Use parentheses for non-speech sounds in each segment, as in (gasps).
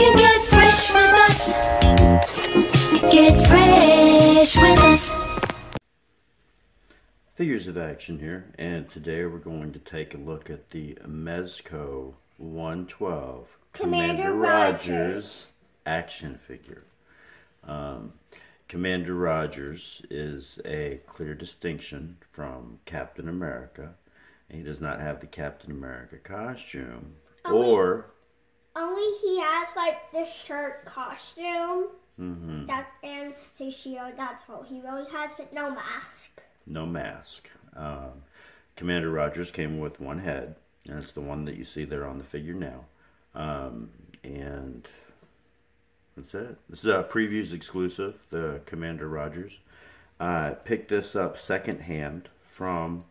can get fresh with us. Get fresh with us. Figures of action here, and today we're going to take a look at the Mezco 112 Commander Rogers Rogers. action figure. Um, Commander Rogers is a clear distinction from Captain America. He does not have the Captain America costume or Only he has like the shirt costume. mhm, That's and his shield. That's all he really has, but no mask. no mask. Um, Commander Rogers came with one head, and it's the one that you see there on the figure now. Um, and that's it. This is a previews exclusive, the Commander Rogers. I picked this up secondhand from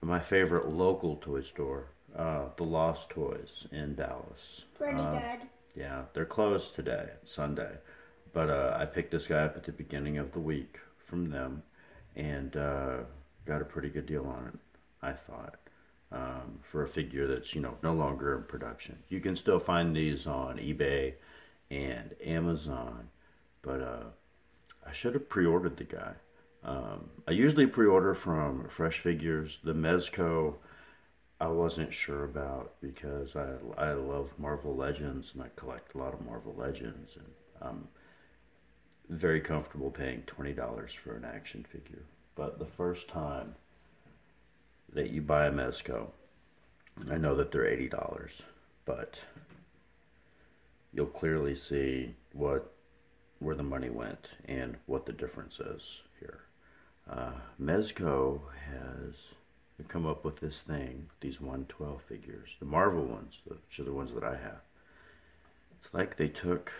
my favorite local toy store, uh, the Lost Toys in Dallas. Pretty Uh, good. yeah, they're closed today, Sunday. But uh, I picked this guy up at the beginning of the week from them and uh, got a pretty good deal on it, I thought, um, for a figure that's, you know, no longer in production. You can still find these on eBay and Amazon, but uh, I should have pre ordered the guy. Um, I usually pre order from Fresh Figures. The Mezco, I wasn't sure about because I I love Marvel Legends and I collect a lot of Marvel Legends and I'm very comfortable paying twenty dollars for an action figure. But the first time that you buy a Mezco, I know that they're eighty dollars, but you'll clearly see what where the money went and what the difference is here. Uh, Mezco has come up with this thing, these 112 figures, the Marvel ones, which are the ones that I have. It's like they took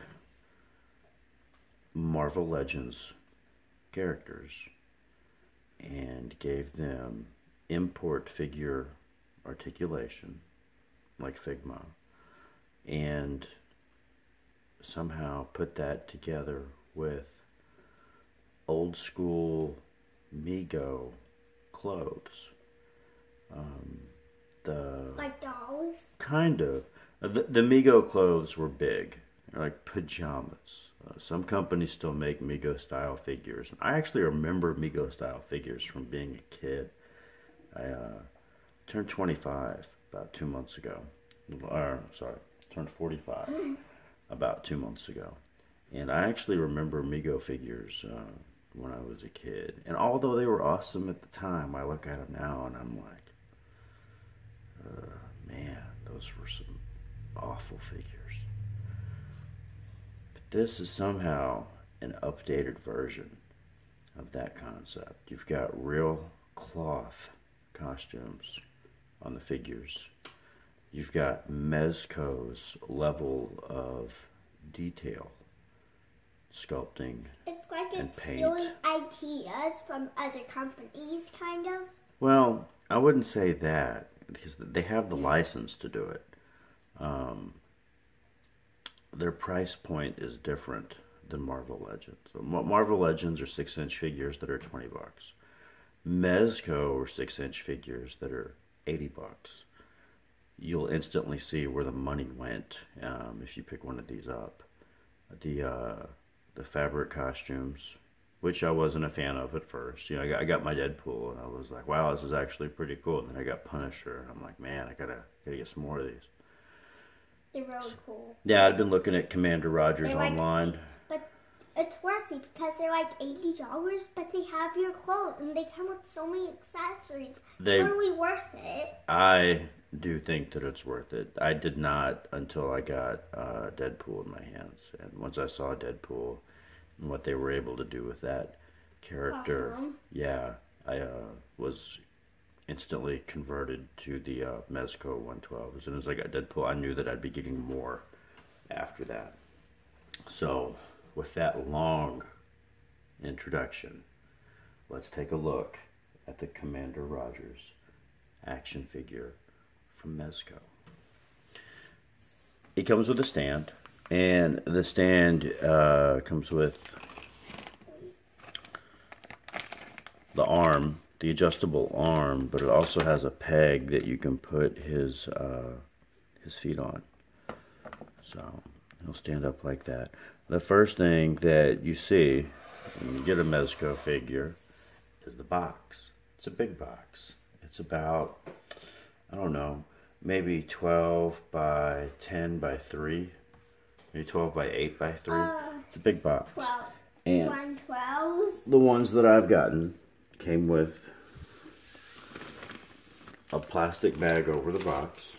Marvel Legends characters and gave them import figure articulation, like Figma, and somehow put that together with old school Mego clothes. Um, the Like dolls. kind of uh, the, the Mego clothes were big, They're like pajamas. Uh, some companies still make Mego style figures. And I actually remember Mego style figures from being a kid. I uh, turned 25 about two months ago. Or, sorry, turned 45 (laughs) about two months ago. And I actually remember Mego figures uh, when I was a kid. And although they were awesome at the time, I look at them now and I'm like, uh, man, those were some awful figures. But this is somehow an updated version of that concept. You've got real cloth costumes on the figures. You've got Mezco's level of detail sculpting. It's like And it's paint. stealing ideas from other companies, kind of. Well, I wouldn't say that because they have the license to do it. Um, their price point is different than Marvel Legends. So Marvel Legends are six inch figures that are twenty bucks. Mezco are six inch figures that are eighty bucks. You'll instantly see where the money went um, if you pick one of these up. The uh, the fabric costumes, which I wasn't a fan of at first. You know, I got, I got my Deadpool, and I was like, "Wow, this is actually pretty cool." And then I got Punisher, and I'm like, "Man, I gotta gotta get some more of these." They're really cool. Yeah, I've been looking at Commander Rogers They like- online. But it's worth it because they're like eighty dollars, but they have your clothes and they come with so many accessories. They- totally worth it. I do think that it's worth it. I did not until I got uh, Deadpool in my hands, and once I saw Deadpool and what they were able to do with that character, Awesome. yeah, I uh, was instantly converted to the uh, Mezco 112. As soon as I got Deadpool, I knew that I'd be getting more after that. So, with that long introduction, let's take a look at the Commander Rogers action figure from Mezco. It comes with a stand, and the stand uh, comes with the arm, the adjustable arm, but it also has a peg that you can put his uh, his feet on. So he'll stand up like that. The first thing that you see when you get a Mezco figure is the box. It's a big box. It's about, I don't know, maybe 12 by 10 by 3, maybe 12 by 8 by 3. Uh, It's a big box. Twelve. And One twelve. the ones that I've gotten came with a plastic bag over the box.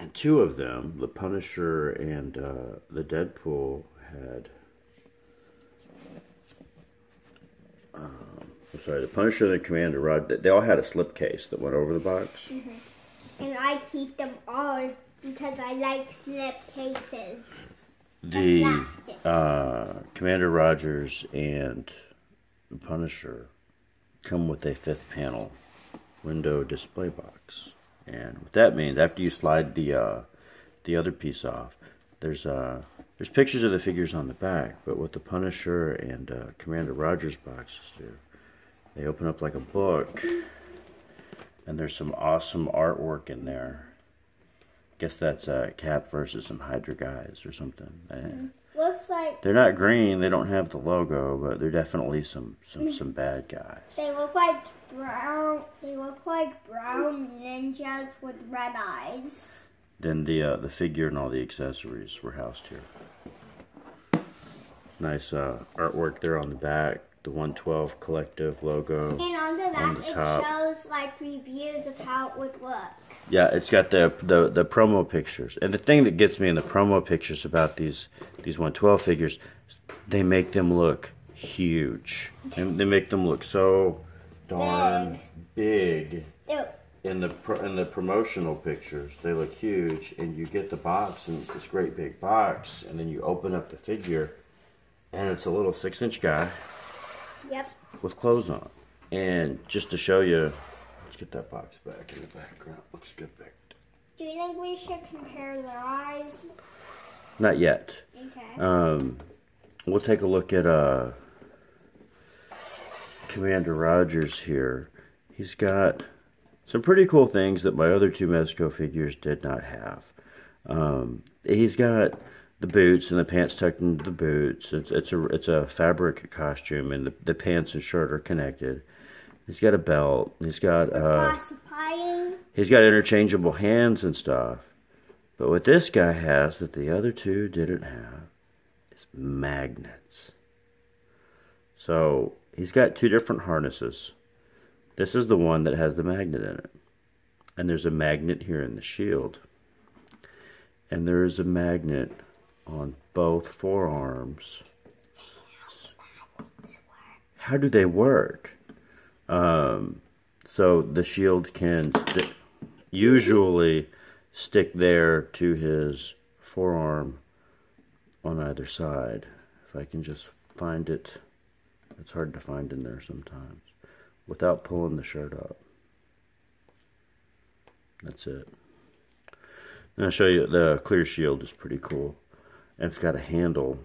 And two of them, the Punisher and uh, the Deadpool, had. Um, I'm sorry, the Punisher and the Commander Rod, they all had a slipcase that went over the box. And I keep them all because I like slip cases. The uh, Commander Rogers and the Punisher come with a fifth panel window display box, and what that means after you slide the uh, the other piece off, there's uh, there's pictures of the figures on the back, but what the Punisher and uh, Commander Rogers boxes do, they open up like a book, and there's some awesome artwork in there. I guess that's uh, Cap versus some Hydra guys or something. Eh. Looks like They're not green. They don't have the logo, but they're definitely some some some bad guys. they look like brown. They look like brown ninjas with red eyes. Then the uh, the figure and all the accessories were housed here. Nice uh, artwork there on the back. The 112 Collective logo. And on the On back, the it top. Like reviews of how it would look. Yeah, it's got the, the the promo pictures. And the thing that gets me in the promo pictures about these these 112 figures, they make them look huge. And they make them look so darn big. Ew. in the pro, in the promotional pictures, they look huge, and you get the box, and it's this great big box, and then you open up the figure, and it's a little six-inch guy Yep. with clothes on. And just to show you, let's get that box back in the background. Looks good back. Do you think we should compare their eyes? Not yet. Okay. Um, we'll take a look at uh, Commander Rogers here. He's got some pretty cool things that my other two Mezco figures did not have. Um, he's got the boots and the pants tucked into the boots. It's it's a it's a fabric costume, and the, the pants and shirt are connected. He's got a belt. He's got uh, Classifying. He's got interchangeable hands and stuff. But what this guy has that the other two didn't have is magnets. So he's got two different harnesses. This is the one that has the magnet in it. And there's a magnet here in the shield. And there is a magnet on both forearms. How do they work? Um, so the shield can sti- usually stick there to his forearm on either side. If I can just find it, it's hard to find in there sometimes without pulling the shirt up. That's it. And I'll show you the clear shield is pretty cool. And it's got a handle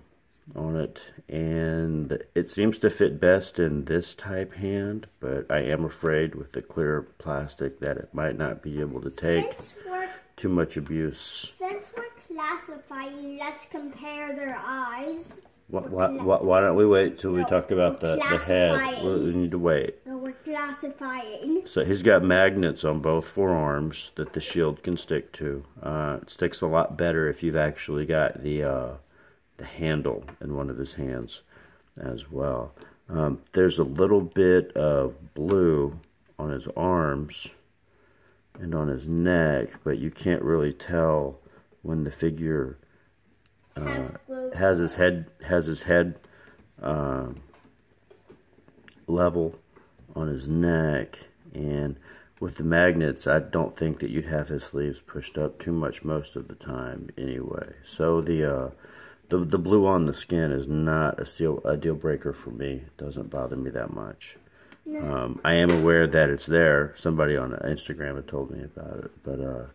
on it. And it seems to fit best in this type hand but i am afraid with the clear plastic that it might not be able to take too much abuse. Since we're classifying, let's compare their eyes. why, why, why why don't we wait till we No, talk about the, the head? We need to wait. No, we're classifying. so he's got magnets on both forearms that the shield can stick to. Uh, it sticks a lot better if you've actually got the uh, the handle in one of his hands as well. Um, there's a little bit of blue on his arms and on his neck, but you can't really tell when the figure Has has his head has his head um, level on his neck. And with the magnets I don't think that you'd have his sleeves pushed up too much most of the time anyway. So the uh, the, the blue on the skin is not a, deal, a deal breaker for me. It doesn't bother me that much. Um, I am aware that it's there. Somebody on Instagram had told me about it but uh,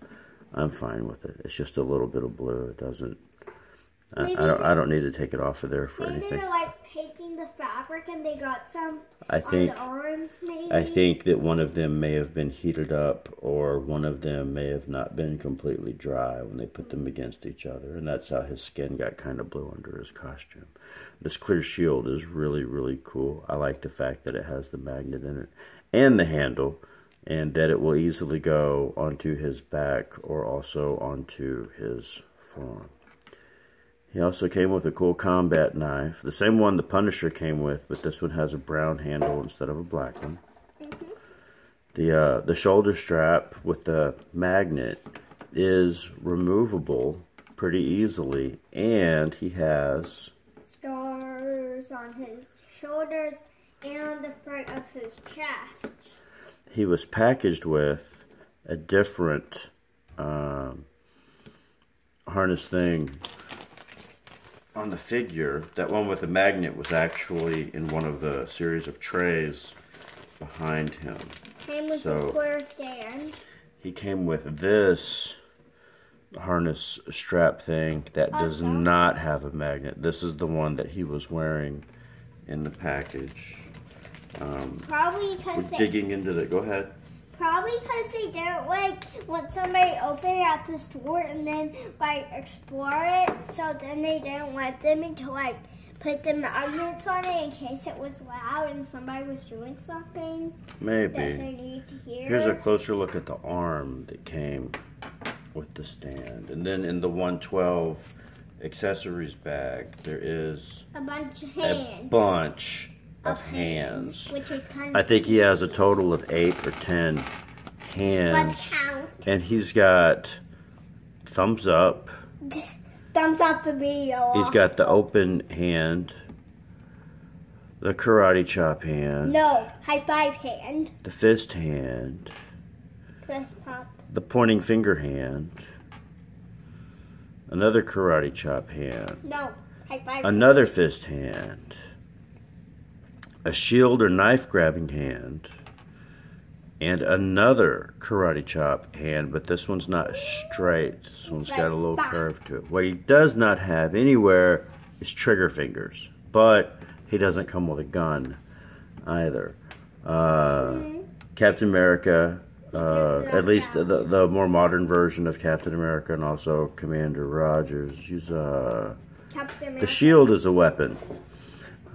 I'm fine with it. It's just a little bit of blue. It doesn't I, I don't I don't need to take it off of there for anything. like painting the fabric and they got some I think on the arms, maybe. I think that one of them may have been heated up, or one of them may have not been completely dry when they put them against each other, and that's how his skin got kind of blue under his costume. This clear shield is really, really cool. I like the fact that it has the magnet in it and the handle, and that it will easily go onto his back or also onto his forearm. He also came with a cool combat knife, the same one the Punisher came with, but this one has a brown handle instead of a black one. The uh, the shoulder strap with the magnet is removable pretty easily, and he has Stars on his shoulders and on the front of his chest. he was packaged with a different um, harness thing on the figure. That one with the magnet was actually in one of the series of trays behind him. Came with So- square stand. He came with this harness strap thing that does not have a magnet. This is the one that he was wearing in the package. Um, Probably we're because digging into the. Go ahead. Probably because they didn't like want somebody open it at the store and then like explore it. So then they didn't want them to like put the magnets on it in case it was loud and somebody was doing something Maybe. they need to hear. Here's a closer look at the arm that came with the stand. And then in the 112 accessories bag, there is a bunch of hands. a bunch of hands. Which is kind I think he has a total of eight or ten hands. Let's count. And he's got thumbs up. Thumbs up the video. He's got the open hand, the karate chop hand, No, high five hand. the fist hand, Fist pump. the pointing finger hand, another karate chop hand, No, high five. another fist hand, a shield or knife grabbing hand, and another karate chop hand, but this one's not straight. This one's got a little curve to it. What he does not have anywhere is trigger fingers, but he doesn't come with a gun either. Uh, Captain America, uh, at least the, the more modern version of Captain America, and also Commander Rogers, use uh, Captain the shield is a weapon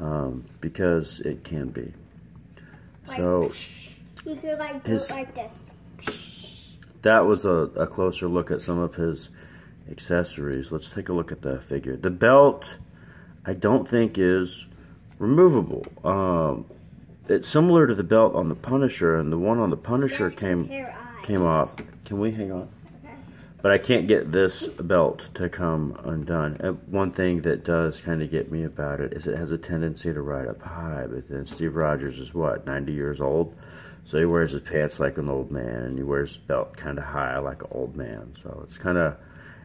um, because it can be. Like, So You could like do his- it like this. that was a, a closer look at some of his accessories. Let's take a look at the figure. The belt, I don't think is removable. Um, it's similar to the belt on the Punisher, and the one on the Punisher came came off. Can we hang on? But I can't get this belt to come undone. And one thing that does kind of get me about it is it has a tendency to ride up high. But then Steve Rogers is what, 90 years old? So he wears his pants like an old man, and he wears his belt kind of high like an old man. So it's kind of,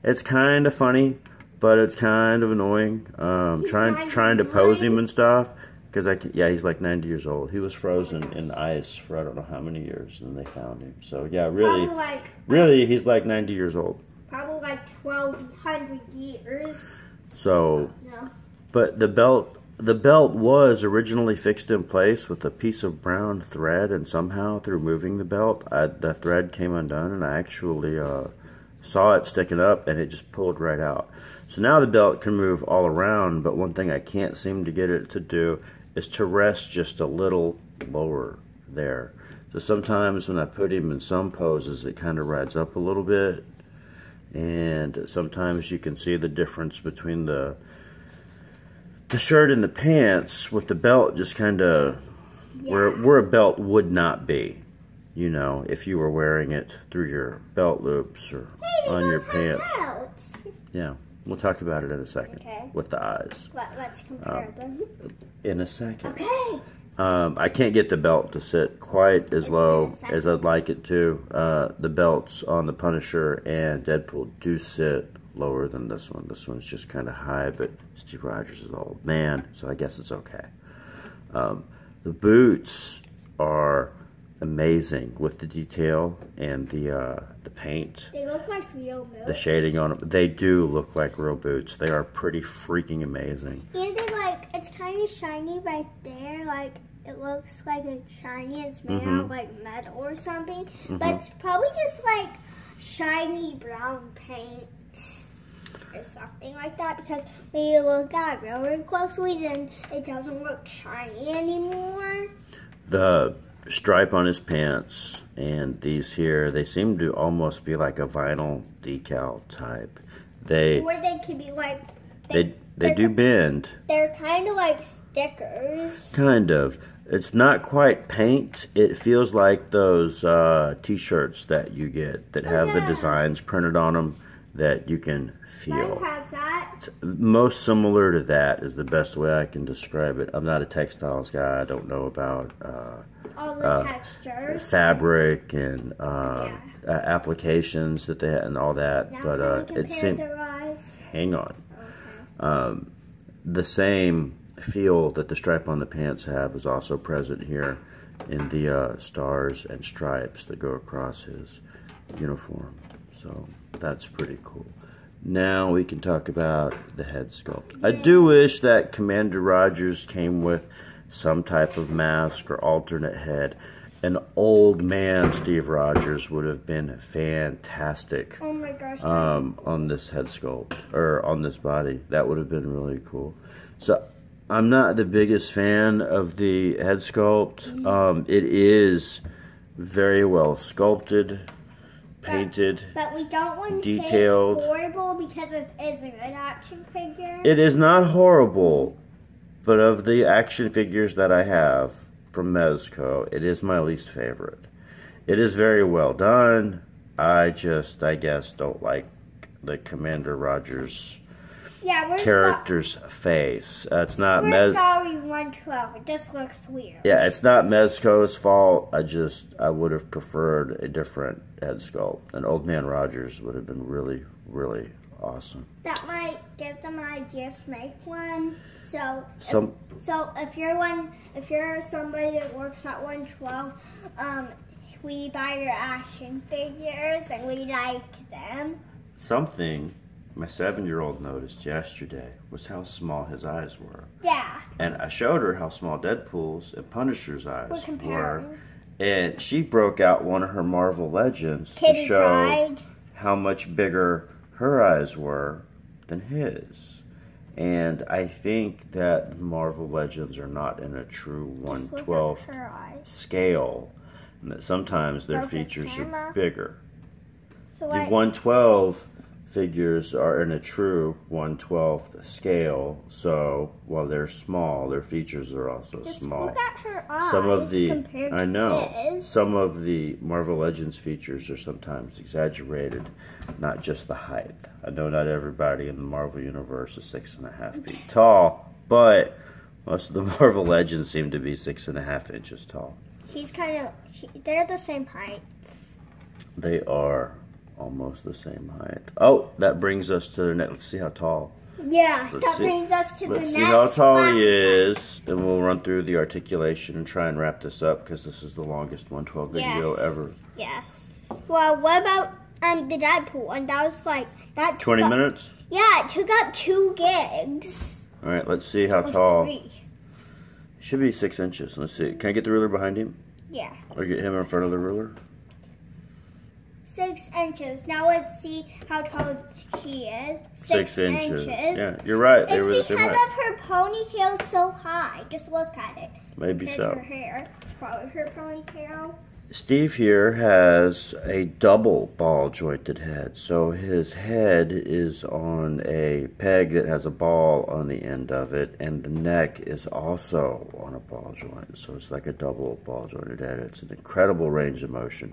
it's kind of funny, but it's kind of annoying. Um, trying 99? trying to pose him and stuff. Because I yeah, he's like 90 years old. He was frozen in ice for I don't know how many years, and they found him. So yeah, really, like really, he's like 90 years old. probably like twelve hundred years. So, No. but the belt, the belt was originally fixed in place with a piece of brown thread, and somehow through moving the belt, I, the thread came undone, and I actually uh, saw it sticking up, and it just pulled right out. So now the belt can move all around, but one thing I can't seem to get it to do is to rest just a little lower there. So sometimes when I put him in some poses, it kind of rides up a little bit, and sometimes you can see the difference between the the shirt and the pants with the belt just kind of where Yeah. where a belt would not be you know if you were wearing it through your belt loops or Hey, on your pants (laughs) yeah we'll talk about it in a second Okay. with the eyes Let, let's compare Oh. them. in a second Okay. um, I can't get the belt to sit quite as It's low as I'd like it to. Uh, the belts on the Punisher and Deadpool do sit lower than this one. This one's just kind of high, but Steve Rogers is an old man, so I guess it's okay. Um, the boots are amazing with the detail and the uh, the paint, They look like real boots. the shading on them. They do look like real boots. They are pretty freaking amazing. And they like it's kind of shiny right there. Like it looks like it's shiny. It's made Mhm. out of like metal or something, Mhm. but it's probably just like shiny brown paint or something like that. Because when you look at it really closely, then it doesn't look shiny anymore. The stripe on his pants and these here, they seem to almost be like a vinyl decal type. They Or they could be like they they do bend, They're kind of like stickers. kind of. It's not quite paint. It feels like those uh, t-shirts that you get that have the yeah. designs printed on them that you can feel. Most similar to that is the best way I can describe it. I'm not a textiles guy. I don't know about uh, All the Uh, textures. fabric and uh, Yeah. uh, applications that they and all that. Now but uh, it compare seemed. their eyes? Hang on. Okay. Um, the same feel that the stripe on the pants have is also present here in the uh, stars and stripes that go across his uniform. So that's pretty cool. Now we can talk about the head sculpt. I do wish that Commander Rogers came with some type of mask or alternate head. An old man Steve Rogers would have been fantastic Oh my gosh. um, on this head sculpt or on this body. That would have been really cool. So I'm not the biggest fan of the head sculpt. Um, it is very well sculpted, painted. but we don't want to detailed. say it's horrible because it is a good action figure. It is not horrible, but of the action figures that I have from Mezco, it is my least favorite. It is very well done. I just, I guess, don't like the Commander Rogers yeah, we're character's face. Uh, it's not we're Mez. sorry, 112. It just looks weird. Yeah, it's not Mezco's fault. I just, I would have preferred a different head sculpt. And Old Man Rogers would have been really, really awesome. That might give them an idea to make one. So, Some, if, so if you're one, if you're somebody that works at 112, um, we buy your action figures and we like them. something my seven-year-old noticed yesterday was how small his eyes were. Yeah, And I showed her how small Deadpool's and Punisher's eyes we're were. And she broke out one of her Marvel Legends Kitty to show Pryde. how much bigger her eyes were than his. And I think that Marvel Legends are not in a true Just look at 112 scale. And that sometimes their Focus features camera. are bigger. So The 112 figures are in a true 112th scale, so while they're small, their features are also just small. look at her eyes Some of the I know his. some of the Marvel Legends features are sometimes exaggerated, not just the height. I know not everybody in the Marvel universe is six and a half feet (laughs) tall, but most of the (laughs) Marvel Legends seem to be six and a half inches tall. She's kind of, she, they're the same height. They are almost the same height. Oh, that brings us to the next. Let's see how tall. Yeah, Let's that see- brings us to the next. Let's the see next how tall he is, and we'll run through the articulation and try and wrap this up because this is the longest 112 video Yes. ever. Yes. Well, what about um the Deadpool one? That was like that. 20 up- minutes? Yeah, it took up two gigs. All right, let's see how Or tall. three. Should be six inches. Let's see. Can I get the ruler behind him? Yeah, Or get him in front of the ruler? Six inches. Now let's see how tall she is. Six, inches. Yeah, you're right. It's because of her ponytail so high. Just look at it. Maybe There's so. her hair. It's probably her ponytail. Steve here has a double ball jointed head. So his head is on a peg that has a ball on the end of it, and the neck is also on a ball joint. So it's like a double ball jointed head. It's an incredible range of motion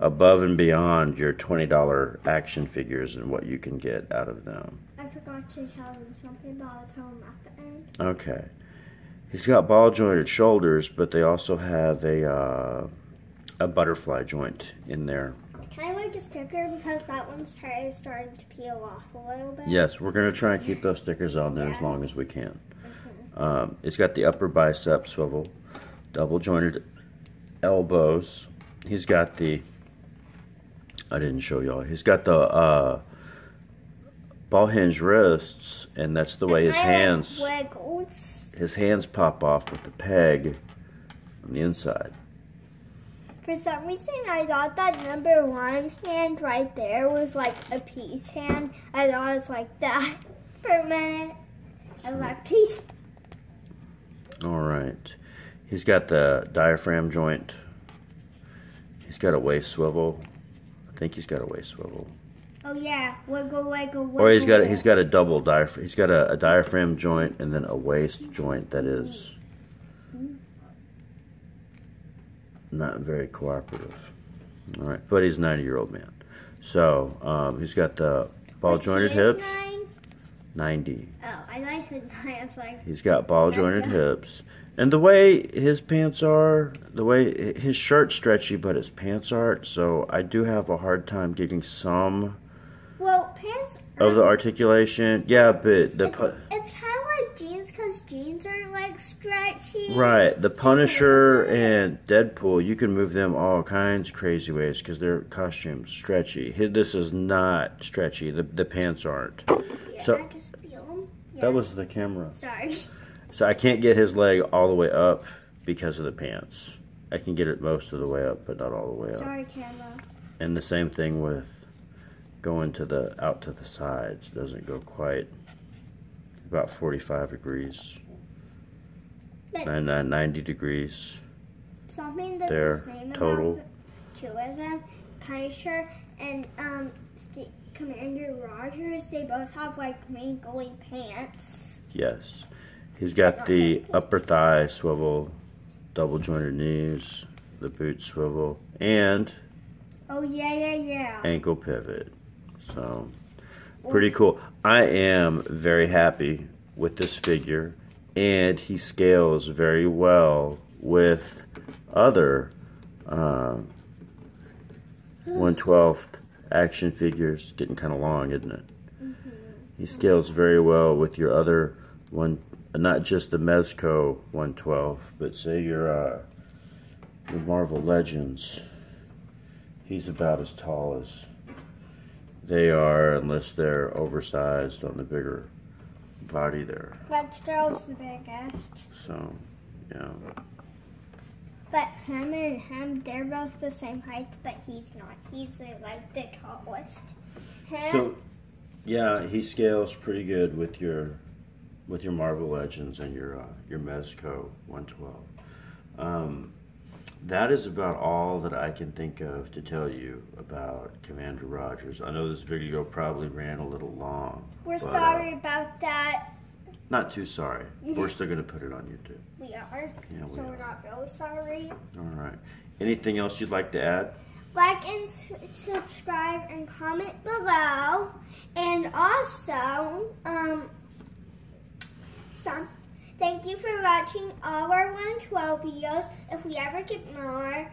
above and beyond your $20 action figures and what you can get out of them. I forgot to tell him something, but I'll tell him at the end. Okay. He's got ball jointed shoulders, but they also have a uh, a butterfly joint in there. Kind of like a sticker because that one's kind of starting to peel off a little bit. Yes, we're going to try and keep those stickers on there as long as we can. Um, it's got the upper bicep swivel, double jointed elbows. He's got the, I didn't show y'all, he's got the uh, ball hinge wrists, and that's the way his And I, like, hands wiggles. his hands pop off with the peg on the inside. For some reason, I thought that number one hand right there was like a peace hand. I thought it was like that (laughs) for a minute. I like peace. All right. He's got the diaphragm joint. He's got a waist swivel. I think he's got a waist swivel. Oh yeah, wiggle, wiggle, wiggle. Or he's got he's got a double diaphragm. He's got a, a diaphragm joint and then a waist joint that is not very cooperative. All right, but he's a 90 year old man. So um, he's got the ball jointed hips. Nine? 90. Oh, I thought you said nine. I was like, He's got ball jointed hips. And the way his pants are, the way his shirt's stretchy, but his pants aren't. So I do have a hard time getting some well, pants. of the articulation. Yeah, but the It's, it's kind of like jeans because jeans aren't like stretchy. right, the Punisher and Deadpool, you can move them all kinds of crazy ways because their costumes stretchy. This is not stretchy. The the pants aren't. Yeah, So- I just feel 'em. Yeah. That was the camera. Sorry. So I can't get his leg all the way up because of the pants. I can get it most of the way up, but not all the way up. Sorry, camera. And the same thing with going to the out to the sides. Doesn't go quite about 45 degrees, But and uh, 90 degrees. something that's There, the same total. two of them, Punisher and um, Commander Rogers, they both have like wrinkly pants. Yes, he's got the upper thigh swivel, double jointed knees, the boot swivel, and Oh yeah, yeah, yeah. ankle pivot. So pretty cool. I am very happy with this figure, and he scales very well with other uh, (gasps) 112th action figures. Getting kind of long, isn't it? He scales very well with your other one, not just the Mezco 112, but say your uh, your Marvel Legends. He's about as tall as they are, unless they're oversized on the bigger body there. Let's girl's the biggest. So, yeah. But him and him, they're both the same height, but he's not. He's the, like the tallest. Him, So, yeah, he scales pretty good with your with your Marvel Legends and your uh, your Mezco 112. Um, that is about all that I can think of to tell you about Commander Rogers. I know this video probably ran a little long. we're but, uh, sorry about that. Not too sorry. We're still going to put it on YouTube. We are. Yeah, we so are. we're not really sorry. All right. Anything else you'd like to add? Like and subscribe and comment below. And also, um, some. Thank you for watching all our 112 videos. If we ever get more,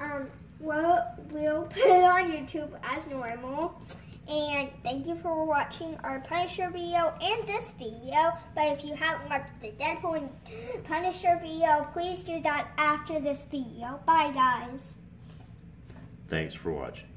um, we'll, we'll (laughs) put it on YouTube as normal. And thank you for watching our Punisher video and this video. But if you haven't watched the Deadpool and Punisher video, please do that after this video. Bye, guys. Thanks for watching.